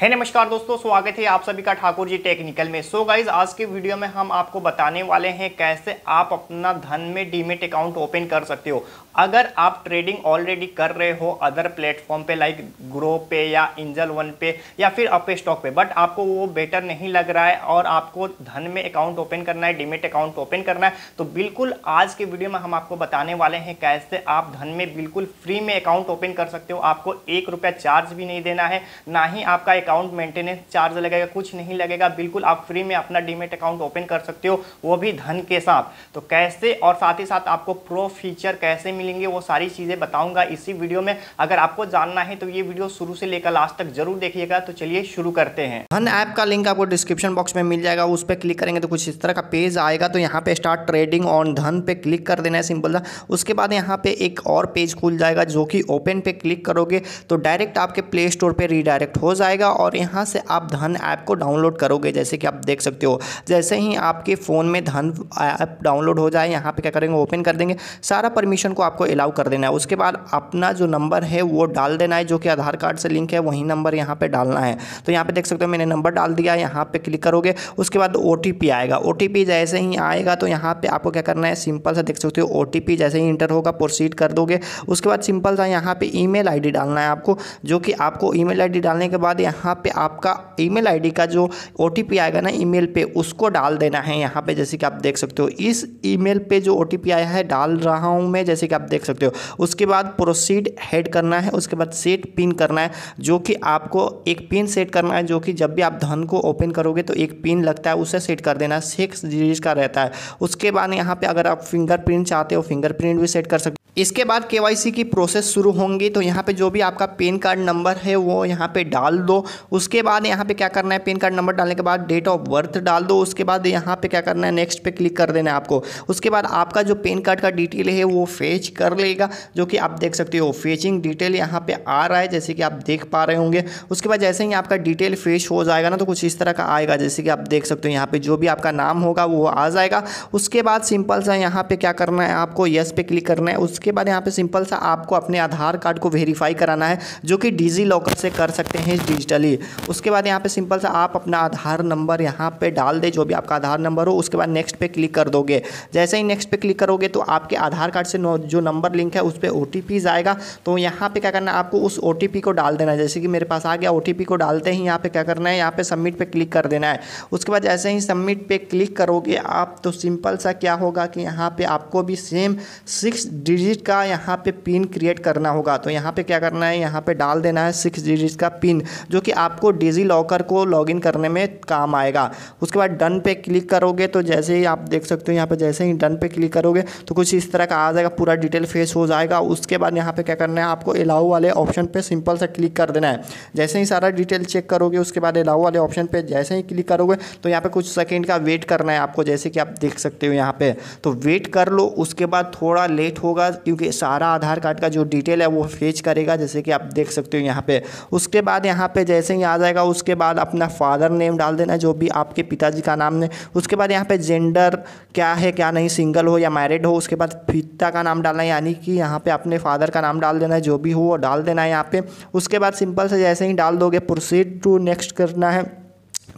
है, नमस्कार दोस्तों, स्वागत है आप सभी का ठाकुर जी टेक्निकल में। सो so गाइज़ आज के वीडियो में हम आपको बताने वाले हैं कैसे आप अपना धन में डीमेट अकाउंट ओपन कर सकते हो। अगर आप ट्रेडिंग ऑलरेडी कर रहे हो अदर प्लेटफॉर्म पे लाइक ग्रो पे या इंजल वन पे या फिर अपे स्टॉक पे बट आपको वो बेटर नहीं लग रहा है और आपको धन में अकाउंट ओपन करना है डीमेट अकाउंट ओपन करना है तो बिल्कुल आज के वीडियो में हम आपको बताने वाले हैं कैसे आप धन में बिल्कुल फ्री में अकाउंट ओपन कर सकते हो। आपको एक रुपया चार्ज भी नहीं देना है, ना ही आपका अकाउंट मेंटेनेंस चार्ज लगेगा, कुछ नहीं लगेगा, बिल्कुल आप फ्री में अपना डीमेट अकाउंट ओपन कर सकते हो, वो भी धन के साथ। तो कैसे और साथ ही साथ आपको प्रो फीचर कैसे मिलेंगे, वो सारी चीज़ें बताऊँगा इसी वीडियो में। अगर आपको जानना है तो ये वीडियो शुरू से लेकर लास्ट तक ज़रूर देखिएगा। तो चलिए शुरू करते हैं। धन ऐप का लिंक आपको डिस्क्रिप्शन बॉक्स में मिल जाएगा, उस पर क्लिक करेंगे तो कुछ इस तरह का पेज आएगा तो यहाँ पे स्टार्ट ट्रेडिंग ऑन धन पे क्लिक कर देना है, सिंपल सा। उसके बाद यहाँ पे एक और पेज खुल जाएगा जो कि ओपन पे क्लिक करोगे तो डायरेक्ट आपके प्ले स्टोर पे रीडायरेक्ट हो जाएगा और यहाँ से आप धन ऐप को डाउनलोड करोगे, जैसे कि आप देख सकते हो। जैसे ही आपके फ़ोन में धन ऐप डाउनलोड हो जाए, यहाँ पे क्या करेंगे ओपन कर देंगे। सारा परमिशन को आपको अलाउ कर देना है। उसके बाद अपना जो नंबर है, वो डाल देना है, जो कि आधार कार्ड से लिंक है, वही नंबर यहाँ पर डालना है। तो यहाँ पर देख सकते हो मैंने नंबर डाल दिया यहाँ पे क्लिक करोगे, उसके बाद ओटीपी आएगा। ओटीपी जैसे ही आएगा तो यहाँ पर आपको क्या करना है सिंपल सा देख सकते हो ओ जैसे ही इंटर होगा प्रोसीड कर दोगे। उसके बाद सिंपल सा यहाँ पे ईमेल आईडी डालना है आपको, जो कि आपको ईमेल आईडी डालने के बाद यहाँ पे आपका ईमेल आईडी का जो ओ आएगा ना ईमेल पे, उसको डाल देना है। यहाँ पे जैसे कि आप देख सकते हो, इस ईमेल पे जो ओ आया है, डाल रहा हूँ मैं, जैसे कि आप देख सकते हो। उसके बाद प्रोसीड हेड करना है, उसके बाद सेट पिन करना है, जो कि आपको एक पिन सेट करना है, जो कि जब भी आप धन को ओपन करोगे तो एक पिन लगता है, उसे सेट कर देना सिक्स डिजिट का रहता है। उसके बाद यहाँ पर अगर आप फिंगरप्रिंट चाहते हो फिंगरप्रिंट भी सेट कर सकते इसके बाद के की प्रोसेस शुरू होंगी तो यहाँ पे जो भी आपका पेन कार्ड नंबर है, वो यहाँ पे डाल दो। उसके बाद यहाँ पे क्या करना है पेन कार्ड नंबर डालने के बाद डेट ऑफ़ बर्थ डाल दो। उसके बाद यहाँ पे क्या करना है नेक्स्ट पे क्लिक कर देना है आपको। उसके बाद आपका जो पेन कार्ड का डिटेल है, वो फेच कर लेगा, जो कि आप देख सकते हो फेचिंग डिटेल यहाँ पर आ रहा है, जैसे कि आप देख पा रहे होंगे। उसके बाद जैसे ही आपका डिटेल फेच हो जाएगा ना तो कुछ इस तरह का आएगा, जैसे कि आप देख सकते हो, यहाँ पर जो भी आपका नाम होगा, वो आ जाएगा। उसके बाद सिंपल सा यहाँ पर क्या करना है, आपको यस पे क्लिक करना है। उसके बाद यहाँ पे सिंपल सा आपको अपने आधार कार्ड को वेरीफाई कराना है, जो कि डिजी लॉकर से कर सकते हैं डिजिटली। उसके बाद यहाँ पे सिंपल सा आप अपना आधार नंबर यहाँ पे डाल दे, जो भी आपका आधार नंबर हो, उसके बाद नेक्स्ट पे क्लिक कर दोगे। जैसे ही नेक्स्ट पे क्लिक करोगे तो आपके आधार कार्ड से जो नंबर लिंक है, उस पर ओ आएगा तो यहाँ पर क्या करना है, आपको उस ओटीपी को डाल देना है। जैसे कि मेरे पास आ गया ओटीपी को डालते ही यहाँ पर क्या करना है, यहाँ पे सबमिट पर क्लिक कर देना है। उसके बाद जैसे ही सबमिट पर क्लिक करोगे आप तो सिंपल सा क्या होगा कि यहाँ पर आपको भी सेम सिक्स डिजिट का यहाँ पे पिन क्रिएट करना होगा। तो यहाँ पे क्या करना है? यहाँ पे डाल देना है सिक्स डिजिट का पिन जो कि आपको डिजी लॉकर को लॉगिन करने में काम आएगा। उसके बाद डन पे क्लिक करोगे तो जैसे ही आप देख सकते हो, यहाँ पे जैसे ही डन पे क्लिक करोगे तो कुछ इस तरह का आ जाएगा, पूरा डिटेल फेस हो जाएगा। उसके बाद यहाँ पे क्या करना है? आपको अलाउ वाले ऑप्शन पर सिंपल सा क्लिक कर देना है। जैसे ही सारा डिटेल चेक करोगे, उसके बाद अलाउ वाले ऑप्शन पर जैसे ही क्लिक करोगे तो यहाँ पर कुछ सेकेंड का वेट करना है आपको, जैसे कि आप देख सकते हो यहाँ पर तो वेट कर लो, उसके बाद थोड़ा लेट होगा क्योंकि सारा आधार कार्ड का जो डिटेल है वो फेच करेगा, जैसे कि आप देख सकते हो यहाँ पे। उसके बाद यहाँ पे जैसे ही आ जाएगा, उसके बाद अपना फादर नेम डाल देना, जो भी आपके पिताजी का नाम है। उसके बाद यहाँ पे जेंडर क्या है, क्या नहीं सिंगल हो या मैरिड हो, उसके बाद पिता का नाम डालना है यानी कि यहाँ पे अपने फादर का नाम डाल देना है जो भी हो वो डाल देना है यहाँ पे। उसके बाद सिंपल से जैसे ही डाल दोगे प्रोसीड टू नेक्स्ट करना है।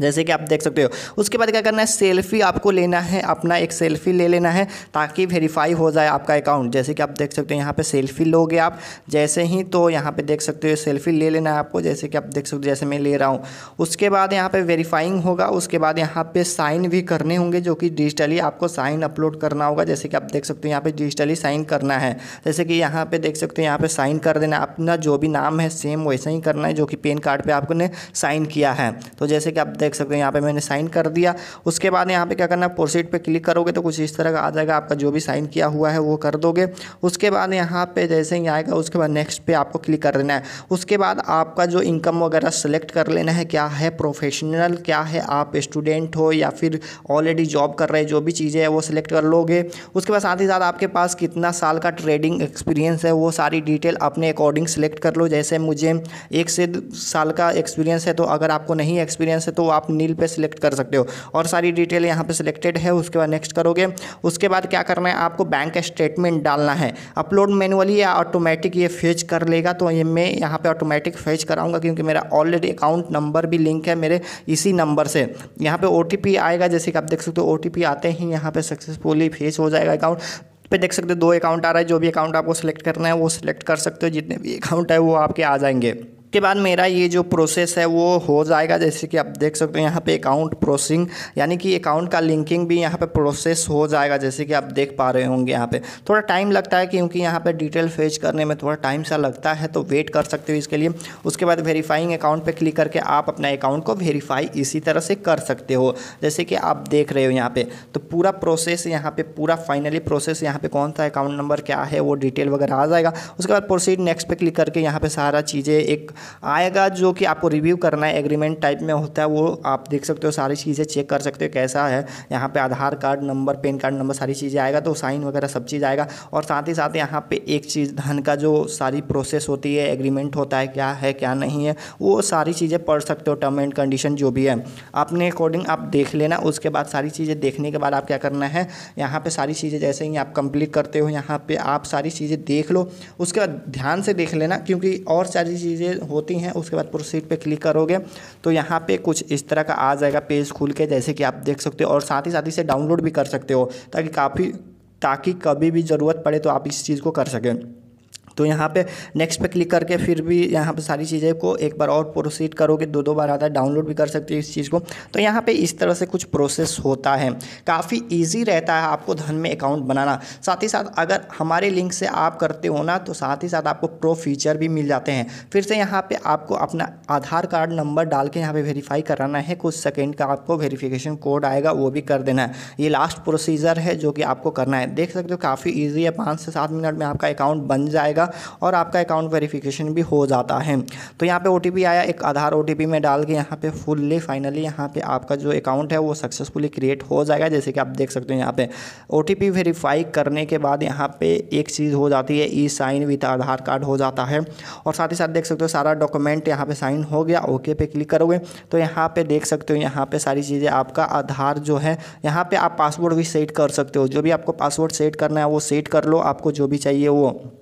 जैसे कि आप देख सकते हो, उसके बाद क्या करना है सेल्फी आपको लेना है, अपना एक सेल्फी ले लेना है ताकि वेरीफाई हो जाए आपका अकाउंट जैसे कि आप देख सकते हो, यहाँ पे सेल्फी लोगे आप, जैसे ही तो यहाँ पे देख सकते हो सेल्फी ले लेना है आपको, जैसे कि आप देख सकते हो, जैसे मैं ले रहा हूँ। उसके बाद यहाँ पे वेरीफाइंग होगा, उसके बाद यहाँ पे साइन भी करने होंगे, जो कि डिजिटली आपको साइन अपलोड करना होगा। जैसे कि आप देख सकते हो, यहाँ पे डिजिटली साइन करना है। जैसे कि यहाँ पे देख सकते हो, यहाँ पे साइन कर देना, अपना जो भी नाम है सेम वैसा ही करना है, जो कि पेन कार्ड पर आपने साइन किया है। तो जैसे कि आप देख सकते हो, यहाँ पे मैंने साइन कर दिया। उसके बाद यहाँ पे क्या करना है प्रोसीड पे क्लिक करोगे तो कुछ इस तरह का आ जाएगा, आपका जो भी साइन किया हुआ है वो कर दोगे। उसके बाद यहाँ पे जैसे ही आएगा, उसके बाद नेक्स्ट पे आपको क्लिक कर देना है। उसके बाद आपका जो इनकम वगैरह सेलेक्ट कर लेना है, क्या है प्रोफेशनल क्या है आप स्टूडेंट हो या फिर ऑलरेडी जॉब कर रहे जो भी चीज़ें हैं वो सिलेक्ट कर लोगे। उसके बाद साथ ही साथ आपके पास कितना साल का ट्रेडिंग एक्सपीरियंस है, वो सारी डिटेल अपने अकॉर्डिंग सेलेक्ट कर लो। जैसे मुझे एक से साल का एक्सपीरियंस है तो अगर आपको नहीं एक्सपीरियंस है तो आप नील पे सिलेक्ट कर सकते हो। और सारी डिटेल यहाँ पे सिलेक्टेड है, उसके बाद नेक्स्ट करोगे। उसके बाद क्या करना है, आपको बैंक स्टेटमेंट डालना है। अपलोड मैनुअली या ऑटोमेटिक ये फेच कर लेगा तो ये मैं यहाँ पे ऑटोमेटिक फेच कराऊँगा, क्योंकि मेरा ऑलरेडी अकाउंट नंबर भी लिंक है मेरे इसी नंबर से। यहाँ पे ओ आएगा, जैसे कि आप देख सकते हो ओटीपी आते ही यहाँ पे सक्सेसफुली फेच हो जाएगा अकाउंट पे देख सकते हो, दो अकाउंट आ रहा है, जो भी अकाउंट आपको सिलेक्ट करना है, वो सिलेक्ट कर सकते हो, जितने भी अकाउंट है, वो आपके आ जाएँगे। के बाद मेरा ये जो प्रोसेस है, वो हो जाएगा। जैसे कि आप देख सकते हो, यहाँ पे अकाउंट प्रोसेसिंग यानी कि अकाउंट का लिंकिंग भी यहाँ पे प्रोसेस हो जाएगा, जैसे कि आप देख पा रहे होंगे यहाँ पे। थोड़ा टाइम लगता है क्योंकि यहाँ पे डिटेल फेच करने में थोड़ा टाइम सा लगता है तो वेट कर सकते हो इसके लिए। उसके बाद वेरीफाइंग अकाउंट पर क्लिक करके आप अपना अकाउंट को वेरीफाई इसी तरह से कर सकते हो, जैसे कि आप देख रहे हो यहाँ पर तो पूरा प्रोसेस यहाँ पर पूरा फाइनली प्रोसेस यहाँ पर कौन सा अकाउंट नंबर क्या है, वो डिटेल वगैरह आ जाएगा। उसके बाद प्रोसीड नेक्स्ट पे क्लिक करके यहाँ पर सारा चीज़ें एक आएगा जो कि आपको रिव्यू करना है एग्रीमेंट टाइप में होता है, वो आप देख सकते हो, सारी चीज़ें चेक कर सकते हो कैसा है। यहाँ पे Aadhaar card number PAN card number सारी चीज़ें आएगा तो साइन वगैरह सब चीज़ आएगा। और साथ ही साथ यहाँ पे एक चीज़, धन का जो सारी प्रोसेस होती है एग्रीमेंट होता है, क्या है, क्या नहीं है, वो सारी चीज़ें पढ़ सकते हो टर्म एंड कंडीशन जो भी है। अपने अकॉर्डिंग आप देख लेना, उसके बाद सारी चीज़ें देखने के बाद आप क्या करना है, यहाँ पर सारी चीज़ें जैसे ही आप कंप्लीट करते हो, यहाँ पर आप सारी चीज़ें देख लो। उसके बाद ध्यान से देख लेना, क्योंकि और सारी चीज़ें होती हैं, उसके बाद प्रोसीड पे क्लिक करोगे तो यहाँ पे कुछ इस तरह का आ जाएगा पेज खुल के, जैसे कि आप देख सकते हो, और साथ ही साथ इसे डाउनलोड भी कर सकते हो, ताकि काफ़ी, ताकि कभी भी ज़रूरत पड़े तो आप इस चीज़ को कर सकें। तो यहाँ पे नेक्स्ट पे क्लिक करके फिर भी यहाँ पे सारी चीज़ें को एक बार और प्रोसीड करोगे, दो दो बार आता है डाउनलोड भी कर सकते हो इस चीज़ को। तो यहाँ पे इस तरह से कुछ प्रोसेस होता है। काफ़ी इजी रहता है आपको धन में अकाउंट बनाना। साथ ही साथ अगर हमारे लिंक से आप करते हो ना तो साथ ही साथ आपको प्रो फीचर भी मिल जाते हैं। फिर से यहाँ पर आपको अपना आधार कार्ड नंबर डाल के यहाँ पर वेरीफाई कराना है। कुछ सेकेंड का आपको वेरीफिकेशन कोड आएगा, वो भी कर देना है। ये लास्ट प्रोसीजर है जो कि आपको करना है। देख सकते हो काफ़ी ईजी है। पाँच से सात मिनट में आपका अकाउंट बन जाएगा। जाएगा और आपका अकाउंट वेरिफिकेशन भी हो जाता है। तो यहाँ पे ओटीपी आया, एक आधार ओटीपी में डाल के यहाँ पे फुल्ली फाइनली यहाँ पे आपका जो अकाउंट है वो सक्सेसफुली क्रिएट हो जाएगा। जैसे कि आप देख सकते हो यहाँ पे ओटीपी वेरीफाई करने के बाद यहाँ पे एक चीज़ हो जाती है e sign with Aadhaar card हो जाता है। और साथ ही साथ देख सकते हो सारा डॉक्यूमेंट यहाँ पे साइन हो गया ओके पे क्लिक करोगे। तो यहाँ पे देख सकते हो यहाँ पे सारी चीज़ें आपका आधार जो है, यहाँ पे आप पासवर्ड भी सेट कर सकते हो। जो भी आपको पासवर्ड सेट करना है वो सेट कर लो, आपको जो भी चाहिए वो।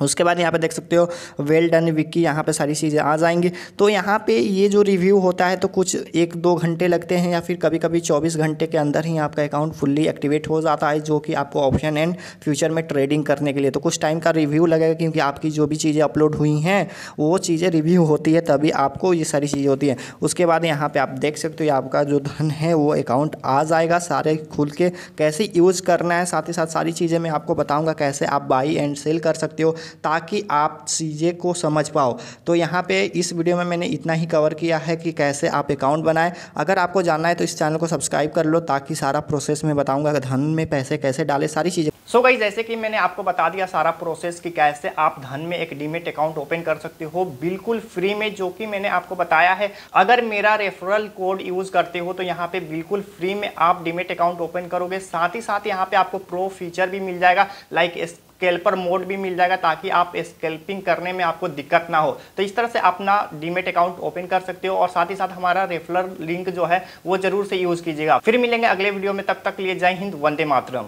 उसके बाद यहाँ पे देख सकते हो वेल डन विक्की यहाँ पे सारी चीज़ें आ जाएँगी। तो यहाँ पे ये जो रिव्यू होता है तो कुछ एक दो घंटे लगते हैं या फिर कभी कभी चौबीस घंटे के अंदर ही आपका अकाउंट फुल्ली एक्टिवेट हो जाता है, जो कि आपको ऑप्शन एंड फ्यूचर में ट्रेडिंग करने के लिए। तो कुछ टाइम का रिव्यू लगेगा, क्योंकि आपकी जो भी चीज़ें अपलोड हुई हैं, वो चीज़ें रिव्यू होती है, तभी आपको ये सारी चीज़ें होती हैं। उसके बाद यहाँ पर आप देख सकते हो आपका जो धन है, वो अकाउंट आ जाएगा सारे खुल के। कैसे यूज़ करना है, साथ ही साथ सारी चीज़ें मैं आपको बताऊँगा, कैसे आप बाई एंड सेल कर सकते हो। ताकि आप चीज़ें को समझ पाओ। तो यहाँ पे इस वीडियो में मैंने इतना ही कवर किया है कि कैसे आप अकाउंट बनाएँ। अगर आपको जानना है तो इस चैनल को सब्सक्राइब कर लो ताकि सारा प्रोसेस मैं बताऊँगा धन में पैसे कैसे डाले, सारी चीज़ें। सो गई जैसे कि मैंने आपको बता दिया सारा प्रोसेस कि कैसे आप धन में एक डीमेट अकाउंट ओपन कर सकते हो बिल्कुल फ्री में, जो कि मैंने आपको बताया है। अगर मेरा रेफरल कोड यूज़ करते हो तो यहाँ पे बिल्कुल फ्री में आप डीमेट अकाउंट ओपन करोगे। साथ ही साथ यहाँ पे आपको प्रो फीचर भी मिल जाएगा लाइक स्केल्पर मोड भी मिल जाएगा ताकि आप स्केल्पिंग करने में आपको दिक्कत ना हो। तो इस तरह से अपना डीमेट अकाउंट ओपन कर सकते हो और साथ ही साथ हमारा रेफरल लिंक जो है, वो ज़रूर से यूज़ कीजिएगा। फिर मिलेंगे अगले वीडियो में, तब तक लिए जय हिंद, वंदे मातरम।